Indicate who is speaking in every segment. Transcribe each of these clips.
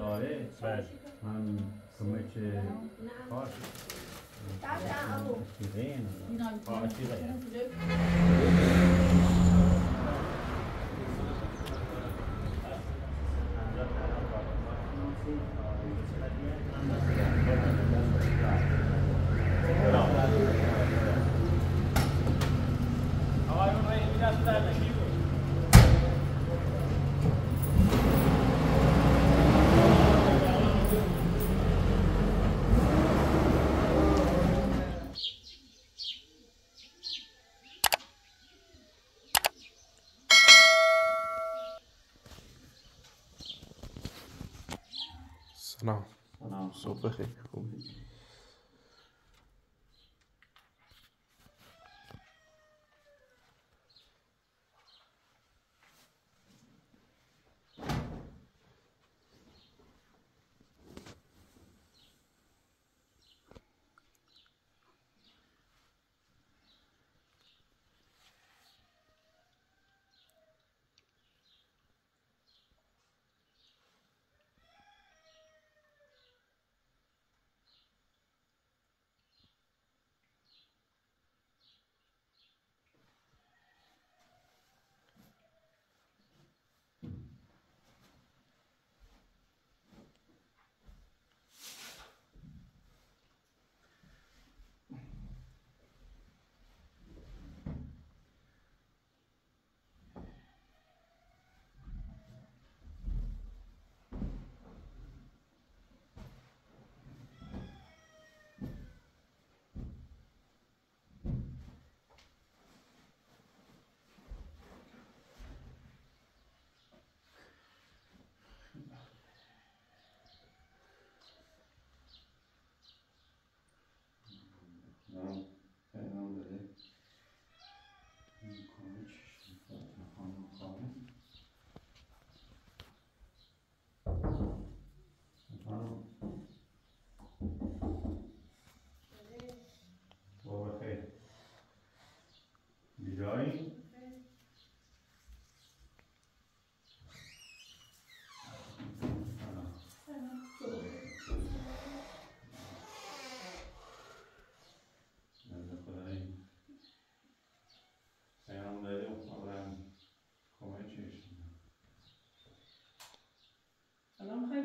Speaker 1: داره
Speaker 2: بله.
Speaker 1: من کمک کار شیرین آه شیرین
Speaker 2: آقایون رای این دست در نشید.
Speaker 3: سلام صبح بخیر خوبی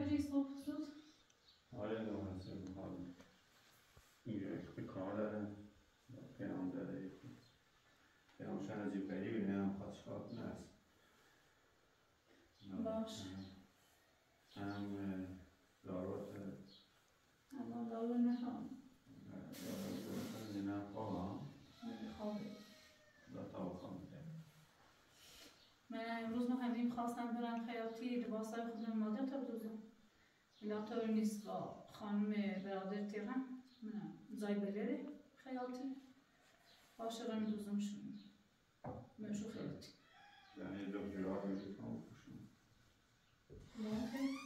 Speaker 4: صبح زود؟
Speaker 1: آره دو هسته می‌خوام اینجا به کار دارم پیام داده پیام شن عجیب غریبی نمی‌دونم خواست چیکار کنه است
Speaker 4: باش.
Speaker 1: هم داروت
Speaker 4: الان دارو نخوام
Speaker 1: داروت نه خوابم
Speaker 4: نمیخوابه
Speaker 1: داتا بخوام بکنم
Speaker 4: من امروز مهندیم خواستم برم خیاطی لباسای خودم مادر تا با خانم برادر تیغم من زای بلره خیاطی باشه رو میدوزم شون منشو خیاطی
Speaker 1: یعنی دو جرار می‌کنم خوشم
Speaker 4: باشه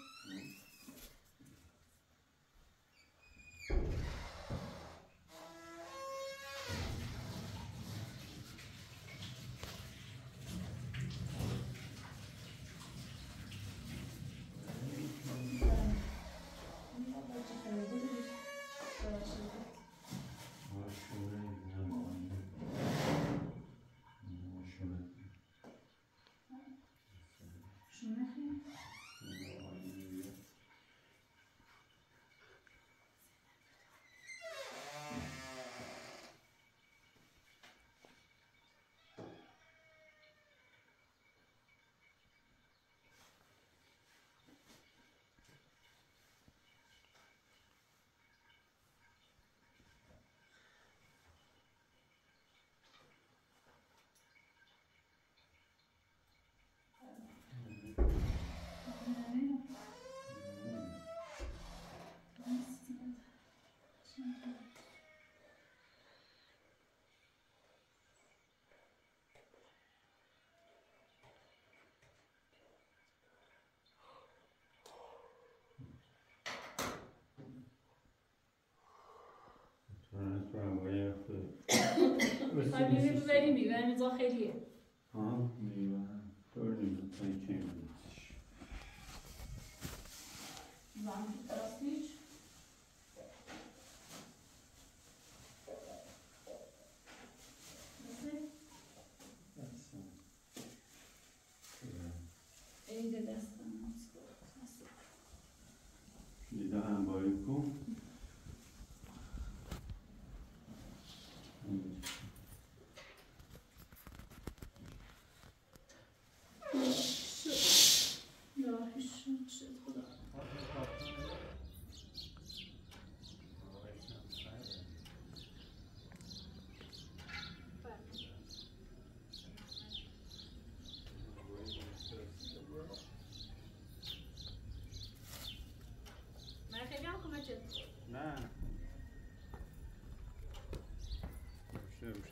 Speaker 4: ببری میوه میزا خیلیه.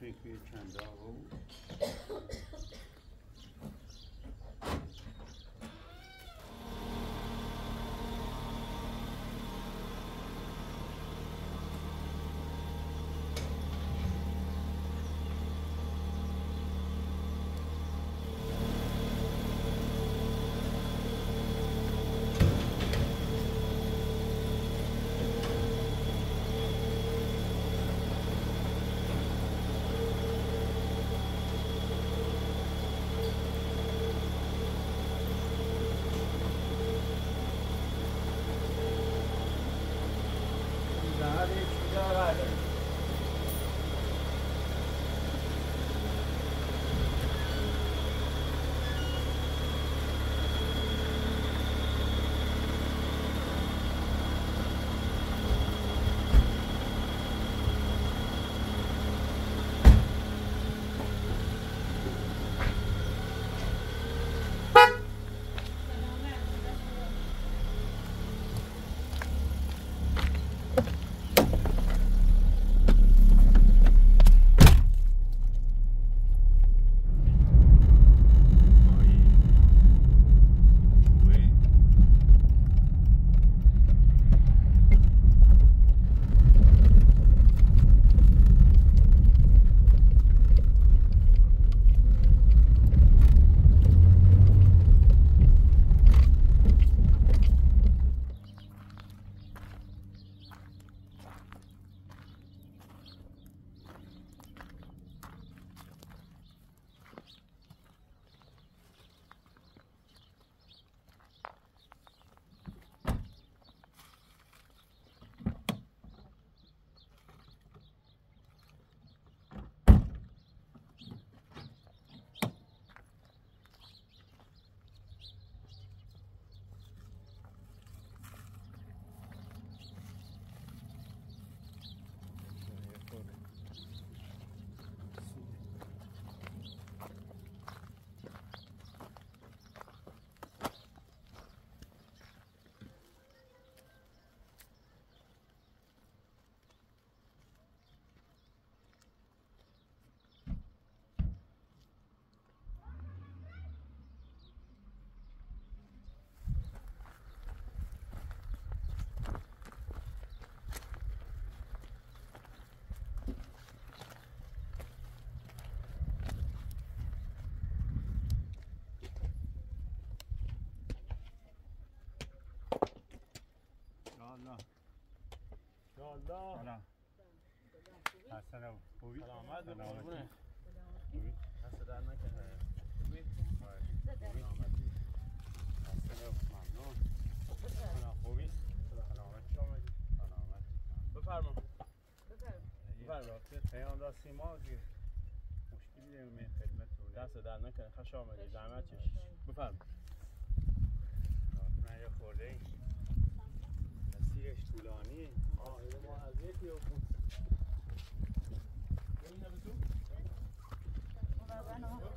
Speaker 1: روشه توی چند دقیقه بود؟ الله سلام حسن ابو خوبی
Speaker 2: سلامت. قربونه
Speaker 1: خوبی
Speaker 2: دست در نکنه خوبی؟
Speaker 1: سلامتی حسن ابو ممنون آمدی
Speaker 2: بفرما
Speaker 1: بفرما سیما مشکلی داریم خدمتتون
Speaker 2: دست در نکنه خوش آمدی زحمت چش بفرما
Speaker 1: من یه خورده ای مسیرش طولانی
Speaker 2: آه اینو ما از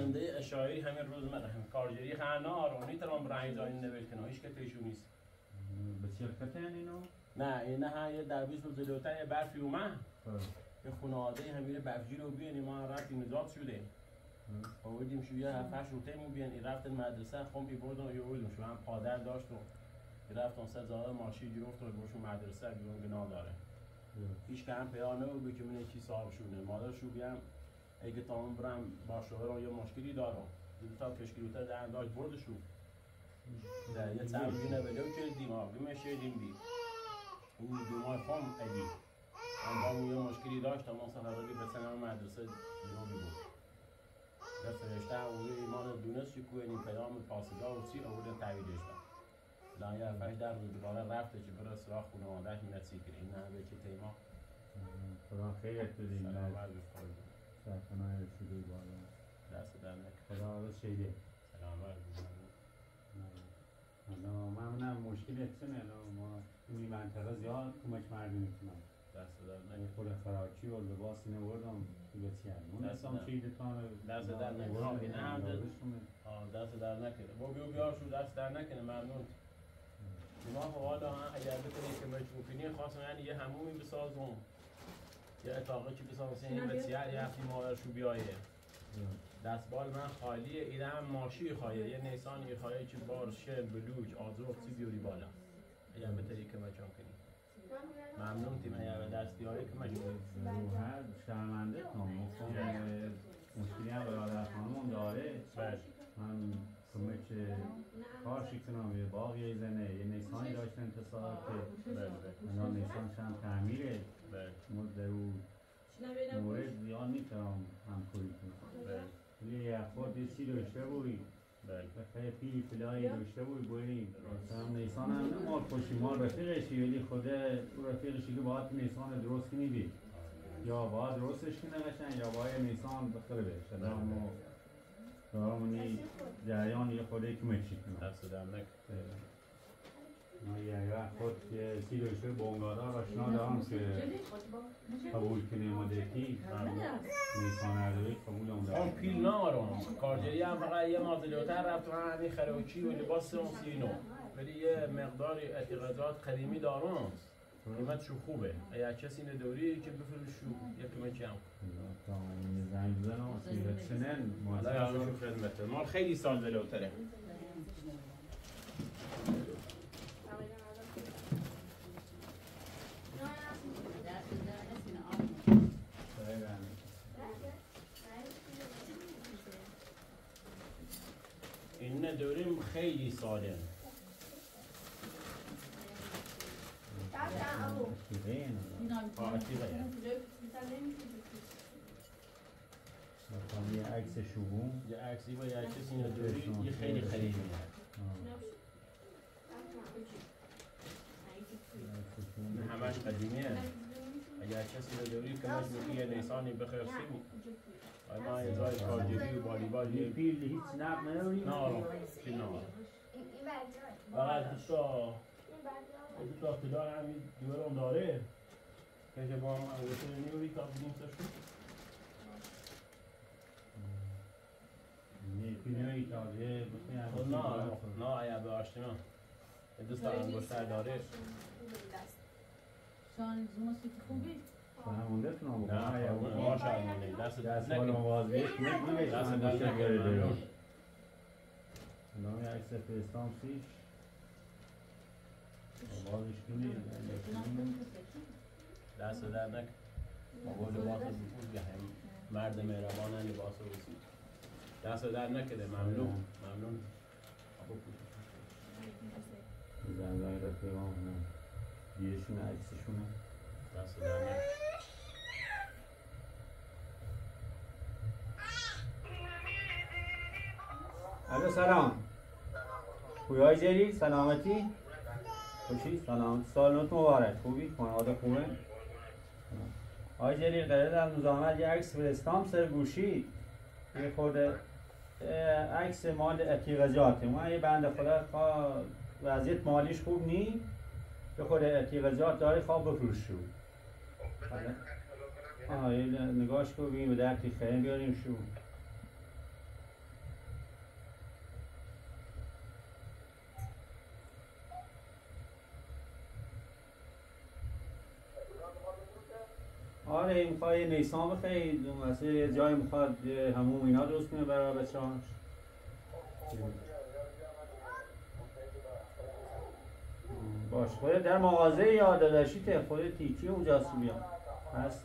Speaker 2: زنده اشاعری همین روز من هم. کارگری خنار و نیترم رنگ دانی نوشت کنه هیچ که تویشون نیست.
Speaker 1: به چرکت اینو؟
Speaker 2: نه این نه یه در 20 روز جلوتر یه برفی اومد.
Speaker 1: خب.
Speaker 2: یه خانواده همین برفجی رو بیان ما رفتیم نزاد شده. آوردیم شو یه هفتش رو تیمو بیان این رفتن مدرسه خم ای بردن یه اویدم شو هم پادر داشت و رفتن سه زاره ماشی گرفت و برشون مدرسه بیرون گناه داره. هیچ که هم پیانه و بی که من چی صاحب شونه مادر شو بیام. اگه تامون برم با شوهر یه مشکلی دارم. دو تا کشکلوتر در انداز بردشو. در یه تمرین بده و که دیما بیمشه دیم دی این دیمای خم ادی اما یه مشکلی داشت اما سفرانی به سنم مدرسه بیرون بود. در فرشته اون ایمان دونست که کوه این پیام پاسگاه و سی آورده تعویدش کرد لان یه فش در روز دوباره رفته که برای سراخ خانوادهش نسی کنه. این همه چه تیما
Speaker 1: خدا خیرت بدیم
Speaker 2: سلام
Speaker 1: در سرطنهای رسیده بالا.
Speaker 2: دست در
Speaker 1: خدا آقا شیده
Speaker 2: سلام
Speaker 1: حالا من نه مشکل چنه ما این منطقه زیاد کمک مردم می‌تونم
Speaker 2: دست در نکن
Speaker 1: خود خراچی و لباس اینه بردم تو بسیار اون اصلا
Speaker 2: در-
Speaker 1: شیدتان
Speaker 2: دست در نکنم. این هم دست در نکنه. با بیو بیار شو دست در نکنه ممنون. ما حالا ها اگر بتونی که مجبور کنی خواستم یعنی یه همومی بسازم. یه اتاقه که بسازم مثل این بسیار یه هفتی مادرشو بیایه دستبال من خالیه ایده هم ماشی خواهیه یه نیسانی خواهیه که بار شل بلوج آزرق سی بیوری بالا اگر بتونی که مجبور کنی. ممنون تیم. اگر به دستی هایی که مجبور
Speaker 1: هر شرمنده کن. مفهوم مشکلی هم برادر خانمون داره.
Speaker 2: بله.
Speaker 1: من کمک کارشی کنم. یه باقی زنه یه نیسانی داشتن انتصار که
Speaker 2: بله بله.
Speaker 1: نیسانش هم تعمیره.
Speaker 2: بله
Speaker 1: ما در اون مورد زیاد می‌تونم همکاری کنم
Speaker 2: بله.
Speaker 1: ولی یه خود یه چی داشته بودی؟
Speaker 2: بله.
Speaker 1: بخیر پی فلایی داشته بودی بریم مثلا نیسان هم نه مال خوشی مال رفیقشی ولی خود او رفیقشی که باید نیسان درست کنی بی یا باید درستش کنه قشنگ یا باید نیسان بخیر بشه ما دارمونی جریان یه ما خود یه سی داشته بونگارا راشنا دارم که قبول کنیم مدتی نیسان اردوی قبول هم
Speaker 2: اون
Speaker 1: دارم
Speaker 2: پیل نارم کارجری هم فقط یه مازلوتر رفت من همین خروچی و لباس اون سینو ولی یه مقدار اعتراضات قدیمی دارم قیمتشو خوبه اگر کسی نداری که بفروشو یک کمکی هم
Speaker 1: تا این زنگ بزنم سیرت سنن
Speaker 2: حالا یادشو خدمته مال خیلی سال جلوتره این نداریم خیلی ساله آه عتیقه
Speaker 1: یه عکس شگون
Speaker 2: یه عکسی با یه کسی نداری یه خیلی خیلی این همش قدیمیه. اگر کسی نداری که مجبوری یه نیسانی بخیر سیمی ما یه جای کارگری و والیبال
Speaker 1: یه
Speaker 2: یه
Speaker 1: پیل هیچ نب نداری؟
Speaker 2: نه آرام چی نه؟ آرام فقط دو تا دو تا پدار همین دورم داره. که با هم انگشتر نیوری تا بودیم سشون
Speaker 1: تازه بخیر
Speaker 2: نه نه اگر به آشتیما دوست تا انگشتر داره.
Speaker 4: شان زوماسی خوبی
Speaker 1: همونده تونم
Speaker 2: نه
Speaker 1: بکنم
Speaker 2: ما دست
Speaker 1: دست
Speaker 2: نکنیم
Speaker 1: موازیش میگه
Speaker 2: دست دست.
Speaker 1: دارم الان یه عکس
Speaker 2: دست در نکن بابا لباس بپوش به هم مرد مهربان لباس رو بسید دست در نکده ممنون ممنون بپوش.
Speaker 1: زنگای رفیقام هم دیرشون عکسشونه
Speaker 2: دست
Speaker 1: الو سلام. خویای جری سلامتی؟ خوشی؟ سلامتی سال نوت مبارک. خوبی؟ خانواده خوبه؟ آقای جری قرار در مزاحمت یه عکس فرستام سر گوشی. یه اه، عکس مال اتیغزاته ما یه بنده خدا وضعیت مالیش خوب نی. یه خورده اتیغزات داره خواه بفروش شو. آه یه نگاش کن ببین به درکی خیلی بیاریم شو. آره این می‌خوای نیسان بخوای مثلا یه جایی می‌خواد همون اینا درست کنه برای بچه هاش باش. خودت در مغازه یا داداشیته خودت تیکی اونجاست بیا. هست.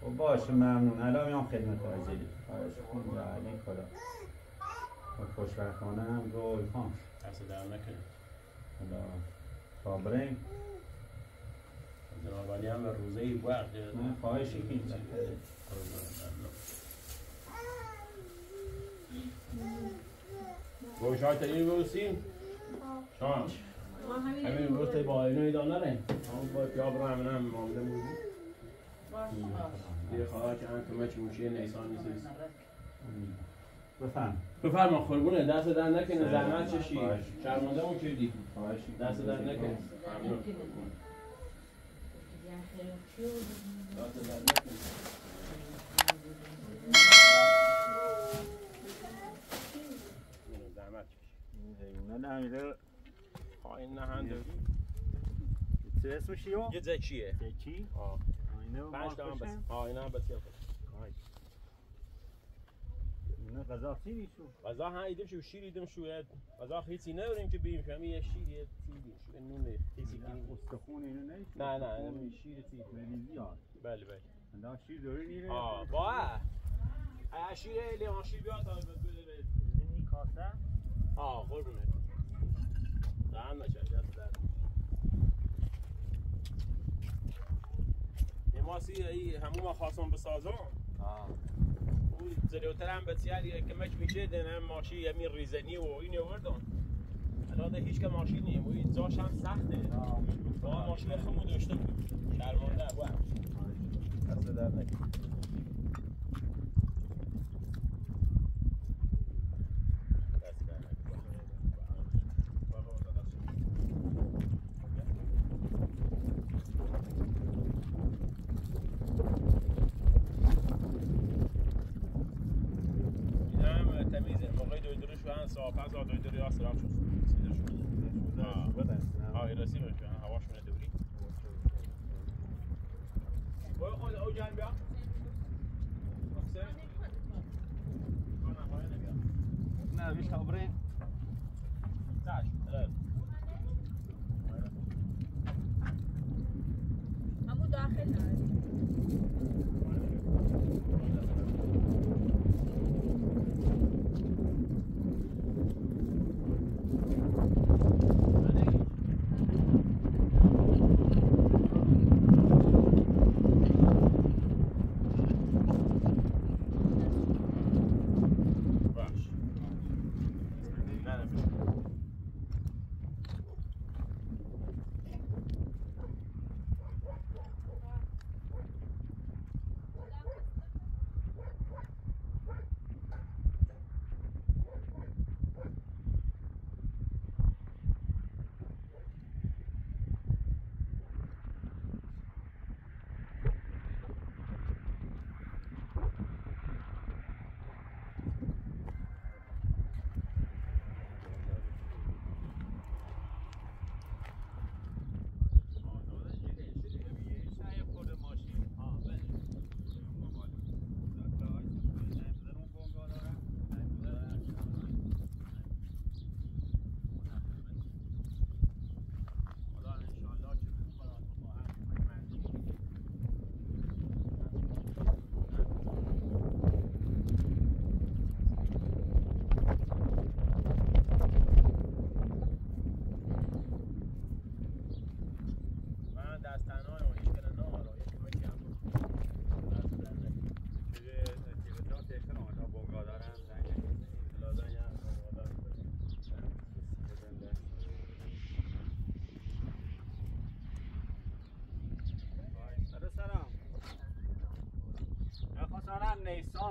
Speaker 1: خب باشه ممنون. الان میام خدمت آجلی خواهش کن بله کلا. و خوشبختانه هم روی خان
Speaker 2: دست در نکنه
Speaker 1: خدا صابرین
Speaker 2: جنابالی هم روزه ای وقت
Speaker 1: من خواهشی که اینجا کرده.
Speaker 2: گوش های تایی همین بروسته با اینو ایدان نره همون با پیاب رو همین هم معامله موزی یه خواهد که هم کمه چموشی نیسان نیست.
Speaker 1: بفهم
Speaker 2: بفرما قربونه دست در نکنه.
Speaker 1: سلام.
Speaker 2: زحمت چشی. شرمنده مون کردی دست در نکنه. دست در نکنه زحمت کشی
Speaker 1: نه نمیده
Speaker 2: خواهی نهنده
Speaker 1: چه اسمش یو؟
Speaker 2: یه زکیه
Speaker 1: چی؟
Speaker 2: آه پنج تا هم بس آه اینا هم بسیار خوش
Speaker 1: اینه غذا چی نیستو؟
Speaker 2: غذا ها ایدیم شو شیر ایدیم شو غذا هیچی نداریم که بیم شما یه شیر یه تیدیم شو یه نون هیچی کنیم
Speaker 1: استخون اینو نیست؟
Speaker 2: نه نه این شیر تید
Speaker 1: مریضی ها
Speaker 2: بله بله
Speaker 1: اندازه شیر داری نیره؟
Speaker 2: آه با اه شیر لیوان شیر بیاد تا بده
Speaker 1: این کاسه؟
Speaker 2: آه قربونه در. یه ماسی ای همون ما خواستم بسازم.
Speaker 1: آه.
Speaker 2: اون زلیوتر هم بسیار کمک میشه دنه ماشی یه ریزنی و این وردن الان هیچ که ماشی نیم و این زاش هم سخته. ماشین خمو داشته بود شرمانده بود دست در نکن از دویدروی ها سراب شد سیده شد آه. آه رسی باشه هواش منه دوری برو خود او جان بیا اکسر کنم باید بیا
Speaker 1: نه بیش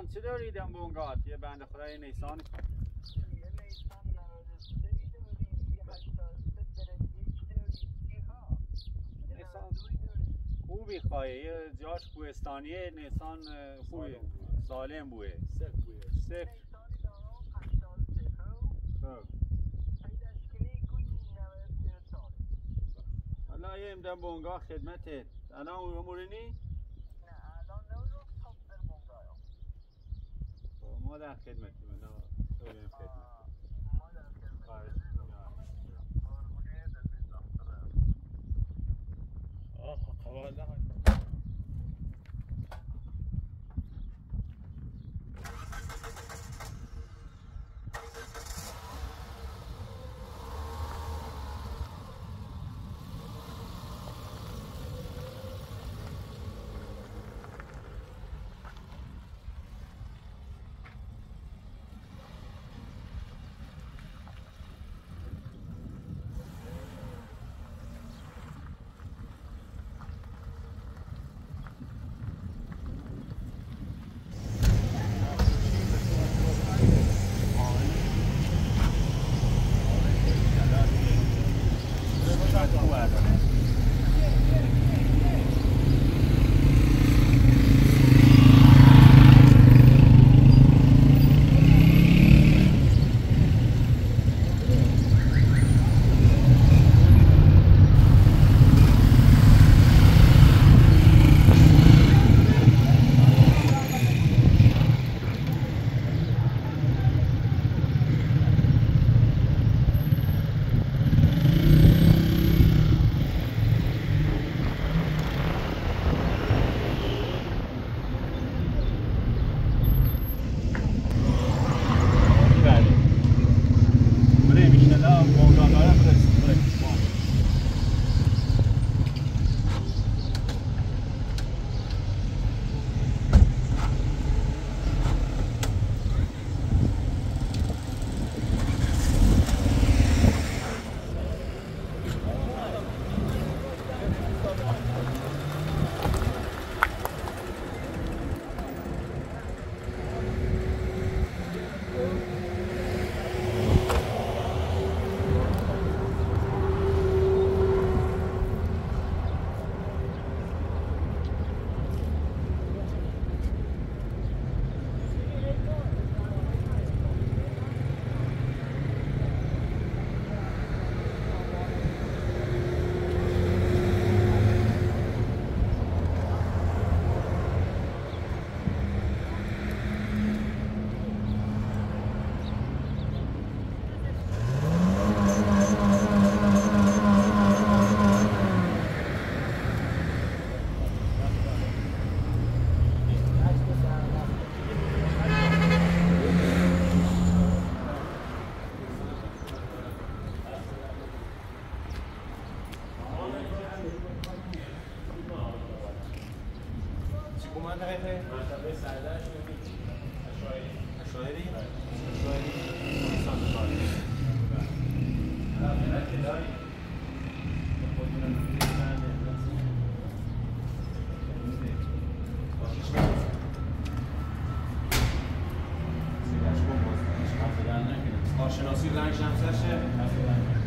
Speaker 1: نیسان چه داریدم بونگات یه بنده خدای نیسان. نیسان خوبی خواهی. یه جاش کوهستانیه نیسان خوبی سالم بوه
Speaker 2: سک بویه
Speaker 1: سف خب. حالا یه امدن بونگا خدمتت. الان امورینی خب، ما در خدمتی من داریم خدمت. خواهش می‌کنم.
Speaker 2: آه
Speaker 1: کارشناسی رنگ شمسرشه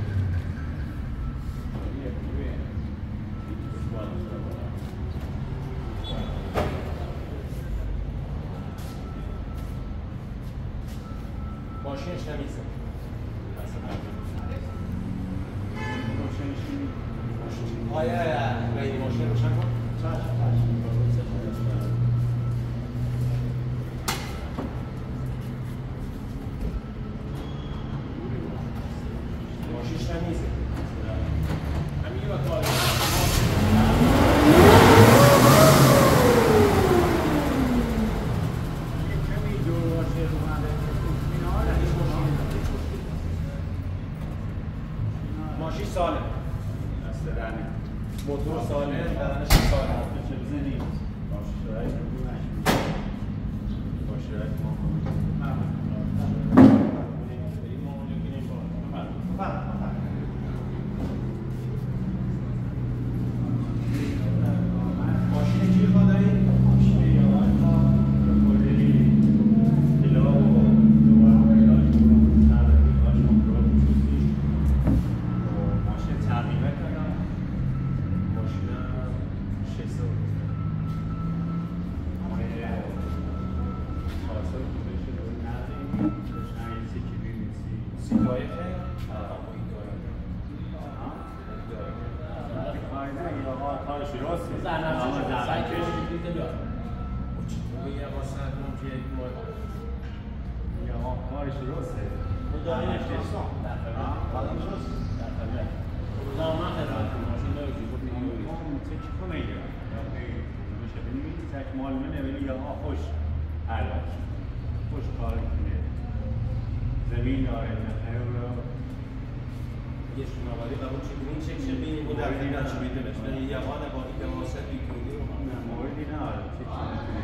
Speaker 5: یه شناوری قبول چی این چه چه بینی بود؟ در خیلی چی بیده بشه ولی یوان با این که واسه بیکنی
Speaker 1: نه موردی نداره چه چی می‌تونه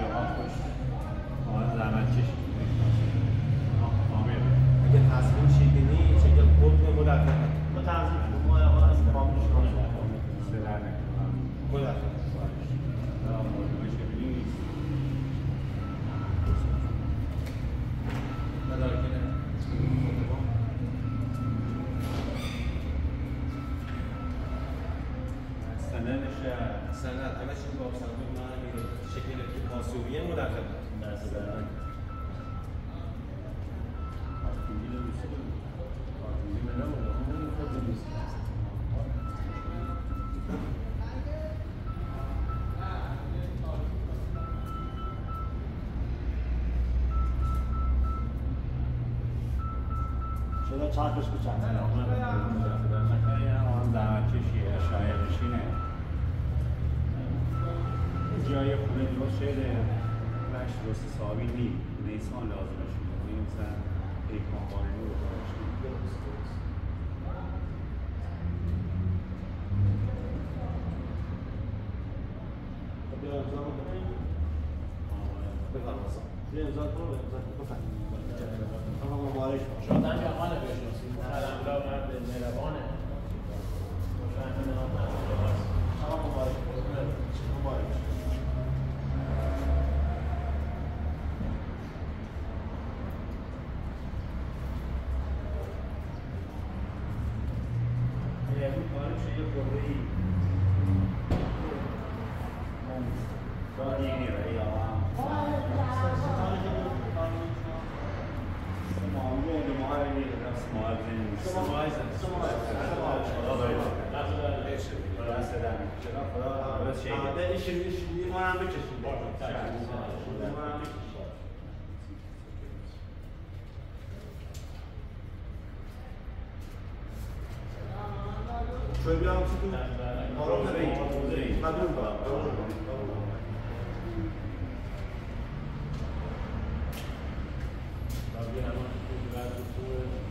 Speaker 1: یا خوش. آن زحمت کشی کامل
Speaker 5: اگه تصمیم چی بینی چه که خود به مدت؟ ما تنظیم ما یوان از کامل
Speaker 1: سر نکنم
Speaker 6: چرا چرخش به چند؟
Speaker 1: آن زحمت کشیه شاید نشینه. جای خونه درست شده. بهش درست حسابی نی نیسان لازمش می‌کنه مثلا پیکان قانونی رو
Speaker 6: بیا امضا بکنیم.
Speaker 2: شادن جهان بشناسید قلمرو مرد مهربانه خوشبختی نام نشده است.
Speaker 6: آقا مبارک باش. مبارک باش.
Speaker 1: یعنی کارش یه خورده ای کاری نیره یا معامله معامله راست معامله خدا باید خدا سدن خدا خدا شیء
Speaker 6: آه، ده شیرینی شیرینی ما هم بکشیم. شیرینی ما هم بکشیم. شوی بیام چی تو؟ آرام
Speaker 1: روزه ای،
Speaker 6: نبین.
Speaker 1: روزه ای.
Speaker 6: قبول دارم، قبول دارم، قبول دارم.
Speaker 2: رابی همان خوب وضع خوبه.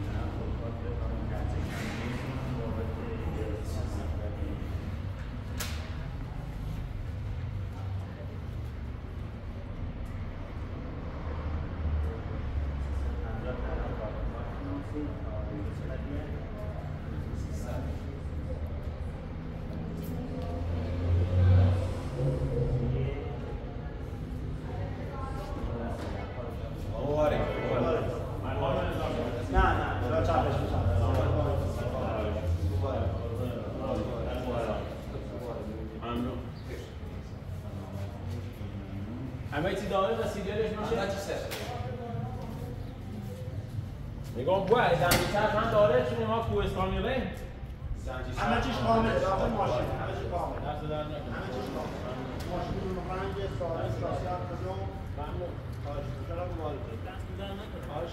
Speaker 5: مبارک مبارک
Speaker 6: نه نه چرا چرخش به چند
Speaker 2: ممنون همه چی داره و سیریالش میشه. نگاه بوه زنجیتر من داره. چون ما کوهستان میره
Speaker 6: همه چیش داخل ماشین همه چیش کامله
Speaker 2: دست در نکنه.
Speaker 6: همه چیش کامله ماشین رو رنگ ساده شاسی هم کجا
Speaker 2: ممنون.
Speaker 6: خواهش می‌کنم. مبارک
Speaker 2: دست در نکنه.
Speaker 6: خواهش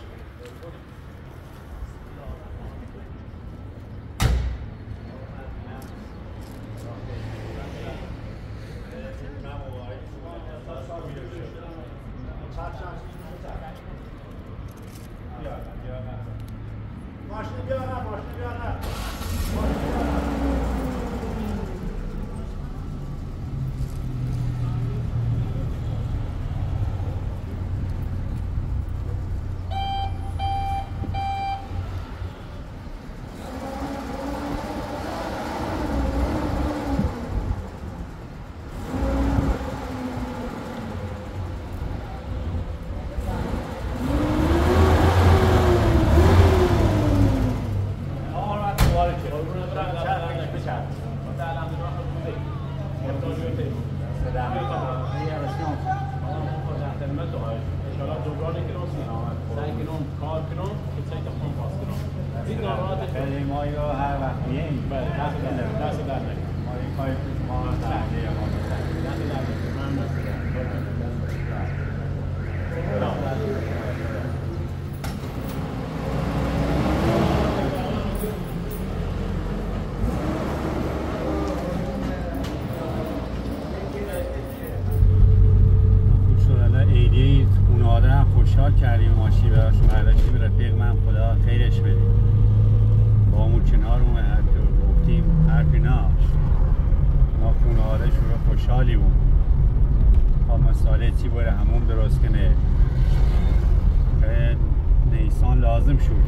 Speaker 1: نیسان لازم